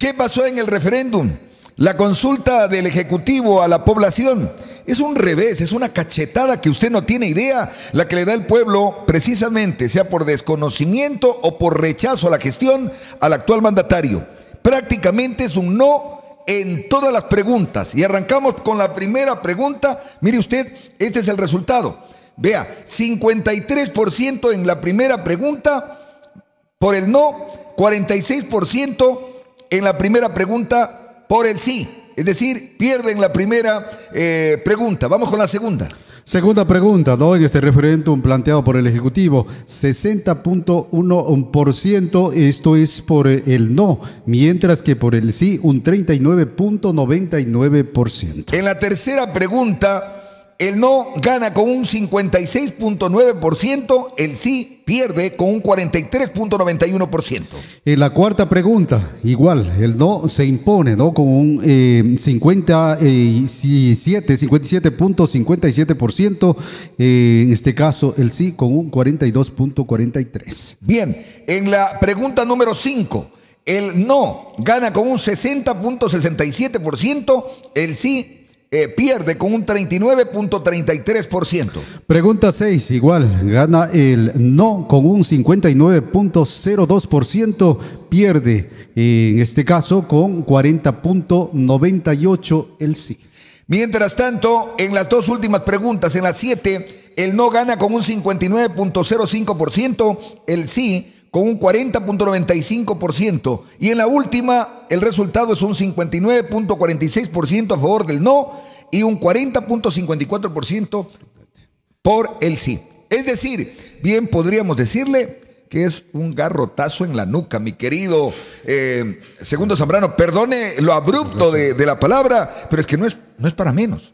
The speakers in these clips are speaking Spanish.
¿Qué pasó en el referéndum? La consulta del Ejecutivo a la población es un revés, es una cachetada que usted no tiene idea, la que le da el pueblo precisamente, sea por desconocimiento o por rechazo a la gestión al actual mandatario. Prácticamente es un no en todas las preguntas. Y arrancamos con la primera pregunta. Mire usted, este es el resultado. Vea, 53% en la primera pregunta por el no, 46% en la primera pregunta por el sí. Es decir, pierden la primera eh, pregunta. Vamos con la segunda. Segunda pregunta, ¿no? En este referéndum planteado por el Ejecutivo, 60.1%, esto es por el no, mientras que por el sí, un 39.99%. En la tercera pregunta, el no gana con un 56.9%, el sí pierde con un 43.91%. En la cuarta pregunta, igual, el no se impone, ¿no? Con un eh, 57, 57.57%, eh, en este caso el sí con un 42.43. Bien, en la pregunta número 5, el no gana con un 60.67%, el sí eh, pierde con un 39.33%. Pregunta 6, igual, gana el no con un 59.02%, pierde en este caso con 40.98% el sí. Mientras tanto, en las dos últimas preguntas, en las 7, el no gana con un 59.05%, el sí con un 40.95%. Y en la última, el resultado es un 59.46% a favor del no y un 40.54% por el sí. Es decir, bien podríamos decirle que es un garrotazo en la nuca, mi querido eh, Segundo Zambrano. Perdone lo abrupto de, de, la palabra, pero es que no es, no es para menos.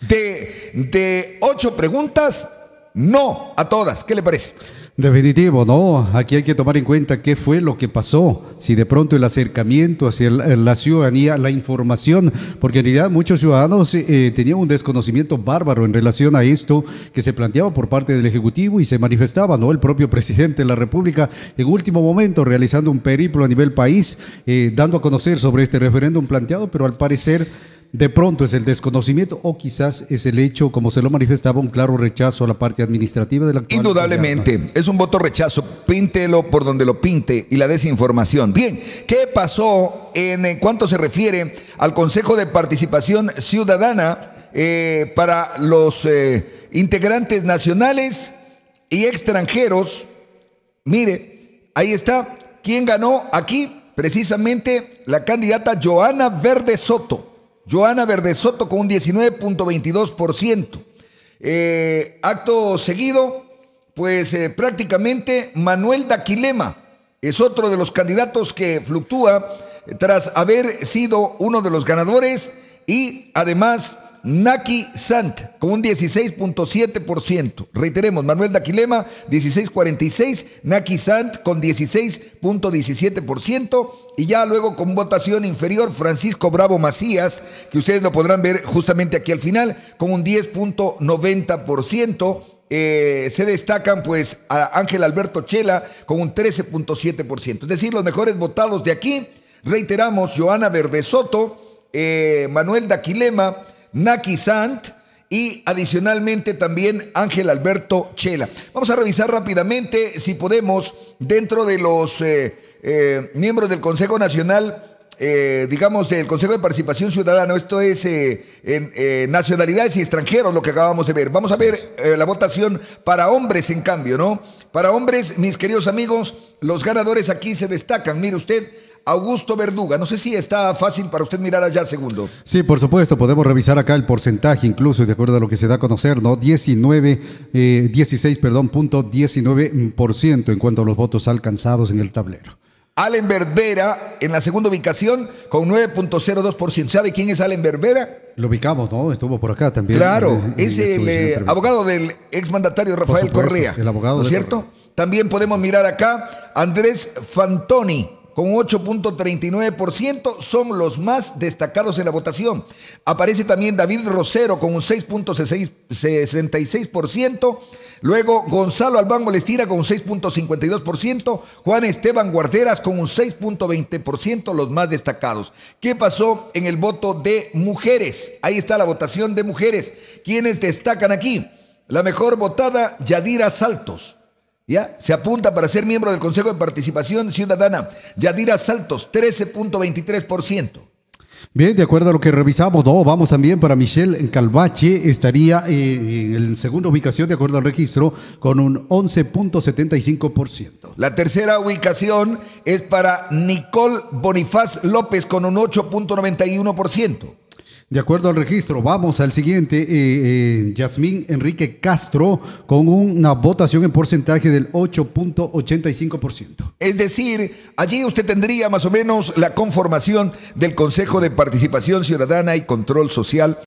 De, de ocho preguntas, no a todas. ¿Qué le parece? Definitivo, no. Aquí hay que tomar en cuenta qué fue lo que pasó. Si de pronto el acercamiento hacia la ciudadanía, la información, porque en realidad muchos ciudadanos eh, tenían un desconocimiento bárbaro en relación a esto que se planteaba por parte del Ejecutivo y se manifestaba, ¿no? El propio presidente de la República en último momento realizando un periplo a nivel país, eh, dando a conocer sobre este referéndum planteado, pero al parecer de pronto es el desconocimiento o quizás es el hecho, como se lo manifestaba, un claro rechazo a la parte administrativa de la actual Indudablemente, es un voto rechazo, píntelo por donde lo pinte y la desinformación. Bien, ¿qué pasó en cuanto se refiere al Consejo de Participación Ciudadana eh, para los eh, integrantes nacionales y extranjeros? Mire, ahí está, ¿quién ganó aquí? Precisamente la candidata Joana Verde Soto. Joana Verde Soto con un 19.22%. Eh, acto seguido, pues eh, prácticamente Manuel Daquilema es otro de los candidatos que fluctúa tras haber sido uno de los ganadores y además Naki Sant con un 16.7%. Reiteremos, Manuel Daquilema 16.46, Naki Sant con 16.17% y ya luego con votación inferior Francisco Bravo Macías, que ustedes lo podrán ver justamente aquí al final, con un 10.90%. Eh, se destacan pues a Ángel Alberto Chela con un 13.7%. Es decir, los mejores votados de aquí, reiteramos, Joana Verde Soto, eh, Manuel Daquilema, Naki Sant y adicionalmente también Ángel Alberto Chela. Vamos a revisar rápidamente si podemos dentro de los eh, eh, miembros del Consejo Nacional. Eh, digamos, del Consejo de Participación Ciudadana, esto es en, nacionalidades y extranjeros, lo que acabamos de ver. Vamos a ver la votación para hombres, en cambio, ¿no? Para hombres, mis queridos amigos, los ganadores aquí se destacan. Mire usted, Augusto Verduga. No sé si está fácil para usted mirar allá, segundo. Sí, por supuesto, podemos revisar acá el porcentaje, incluso de acuerdo a lo que se da a conocer, ¿no? 19, eh, 16, perdón, punto 19% en cuanto a los votos alcanzados en el tablero. Allen Berbera en la segunda ubicación con 9.02%. ¿Sabe quién es Allen Berbera? Lo ubicamos, ¿no? Estuvo por acá también. Claro, es el eh, abogado del exmandatario Rafael supuesto, Correa. El abogado ¿No es cierto? También podemos mirar acá Andrés Fantoni con 8.39%, son los más destacados en la votación. Aparece también David Rosero con un 6.66%. Luego Gonzalo Albán Molestina con un 6.52%, Juan Esteban Guarderas con un 6.20%, los más destacados. ¿Qué pasó en el voto de mujeres? Ahí está la votación de mujeres. ¿Quiénes destacan aquí? La mejor votada, Yadira Saltos. ¿Ya? Se apunta para ser miembro del Consejo de Participación Ciudadana. Yadira Saltos, 13.23%. Bien, de acuerdo a lo que revisamos, no, vamos también para Michelle Calvache, estaría eh, en segunda ubicación, de acuerdo al registro, con un 11.75%. La tercera ubicación es para Nicole Bonifaz López con un 8.91%. De acuerdo al registro, vamos al siguiente, eh, eh, Yasmín Enrique Castro, con una votación en porcentaje del 8.85%. Es decir, allí usted tendría más o menos la conformación del Consejo de Participación Ciudadana y Control Social